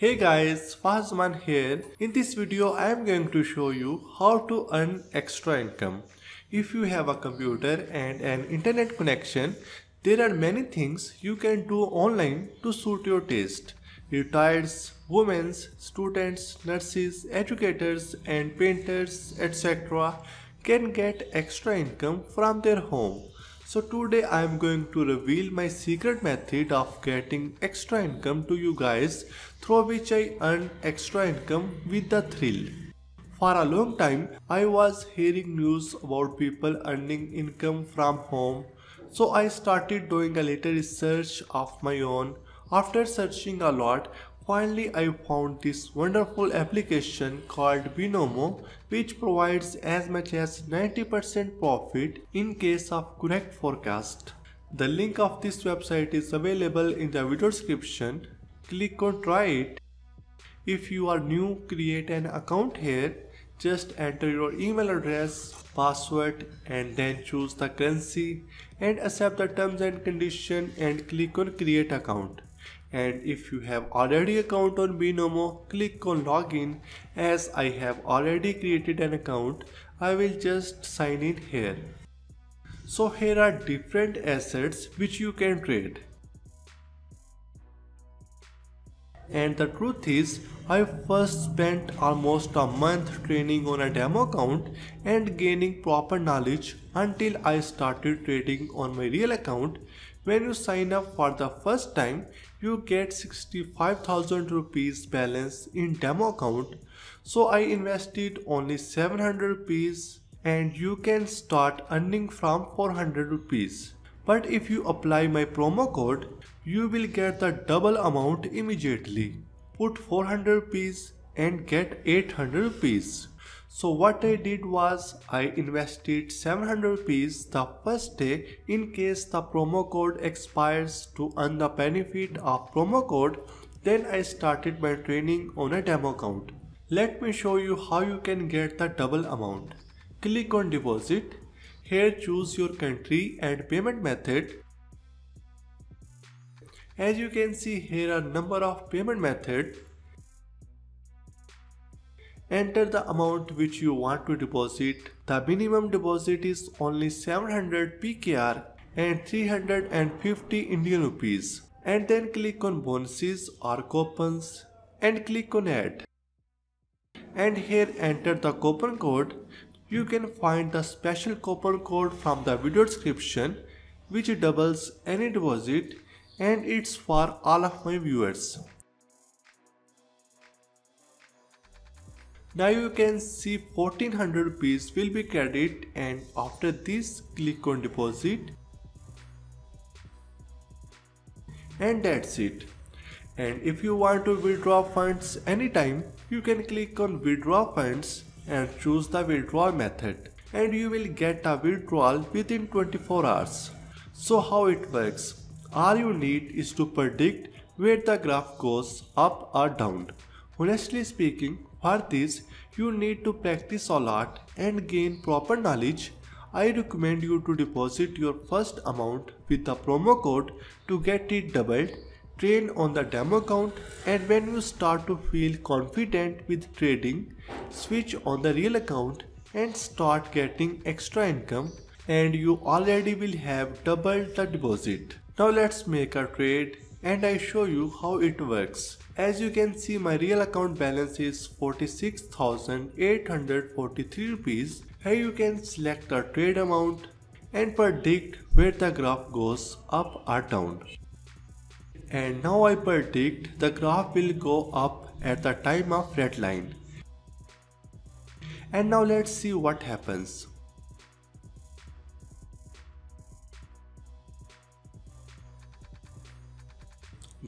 Hey guys, Fahed Zaman here. In this video I am going to show you how to earn extra income. If you have a computer and an internet connection, there are many things you can do online to suit your taste. Retired women, students, nurses, educators and painters etc. can get extra income from their home. So today I am going to reveal my secret method of getting extra income to you guys through which I earn extra income with the thrill. For a long time I was hearing news about people earning income from home so I started doing a little research of my own. After searching a lot Finally, I found this wonderful application called Binomo which provides as much as 90% profit in case of correct forecast. The link of this website is available in the video description. Click on try it. If you are new, create an account here. Just enter your email address, password and then choose the currency and accept the terms and condition and click on create account and if you have already account on Binomo click on login. As I have already created an account I will just sign in here. So here are different assets which you can trade and the truth is I first spent almost a month training on a demo account and gaining proper knowledge until I started trading on my real account when you sign up for the first time, you get 65,000 rupees balance in demo account. So I invested only 700 rupees and you can start earning from 400 rupees. But if you apply my promo code, you will get the double amount immediately. Put 400 rupees and get 800 rupees. So what I did was I invested 700 rupees the first day in case the promo code expires to earn the benefit of promo code then I started my training on a demo account. Let me show you how you can get the double amount. Click on deposit. Here choose your country and payment method. As you can see here are number of payment method Enter the amount which you want to deposit. The minimum deposit is only 700 PKR and 350 Indian rupees. And then click on bonuses or coupons and click on add. And here enter the coupon code. You can find the special coupon code from the video description which doubles any deposit and it's for all of my viewers. Now you can see 1400 rupees will be credited and after this click on deposit and that's it. And if you want to withdraw funds anytime you can click on withdraw funds and choose the withdrawal method and you will get a withdrawal within 24 hours. So how it works? All you need is to predict where the graph goes up or down. Honestly speaking, for this, you need to practice a lot and gain proper knowledge. I recommend you to deposit your first amount with the promo code to get it doubled, train on the demo account and when you start to feel confident with trading, switch on the real account and start getting extra income and you already will have doubled the deposit. Now let's make a trade and I show you how it works. As you can see my real account balance is 46,843 rupees. Here you can select the trade amount and predict where the graph goes up or down. And now I predict the graph will go up at the time of red line. And now let's see what happens.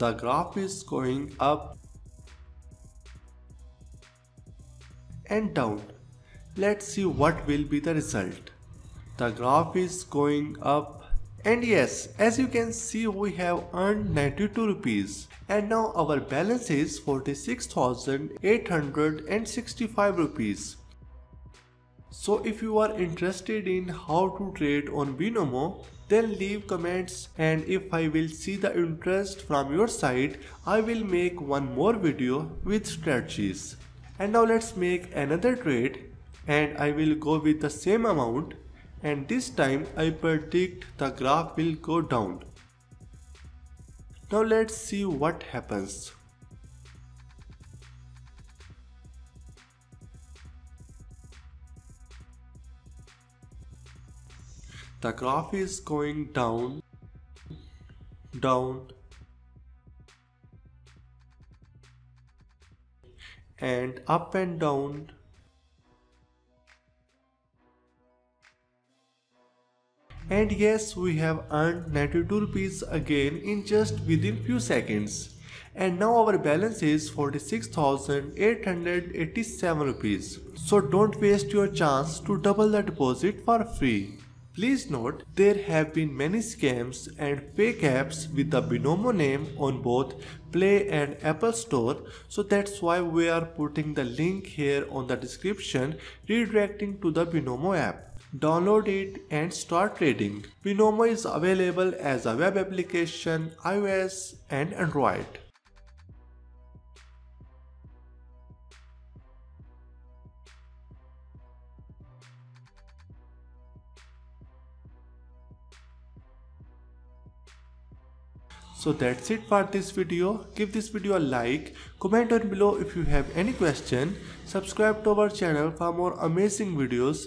the graph is going up and down. Let's see what will be the result. The graph is going up and yes, as you can see we have earned 92 rupees and now our balance is 46,865 rupees. So if you are interested in how to trade on Binomo, then leave comments and if I will see the interest from your side I will make one more video with strategies. And now let's make another trade and I will go with the same amount and this time I predict the graph will go down. Now let's see what happens. The graph is going down, down, and up and down And yes, we have earned 92 rupees again in just within few seconds. And now our balance is 46,887 rupees. So don't waste your chance to double the deposit for free. Please note, there have been many scams and fake apps with the Binomo name on both Play and Apple Store, so that's why we are putting the link here on the description redirecting to the Binomo app. Download it and start trading. Binomo is available as a web application, iOS and Android. So that's it for this video. Give this video a like, comment down below if you have any question, subscribe to our channel for more amazing videos.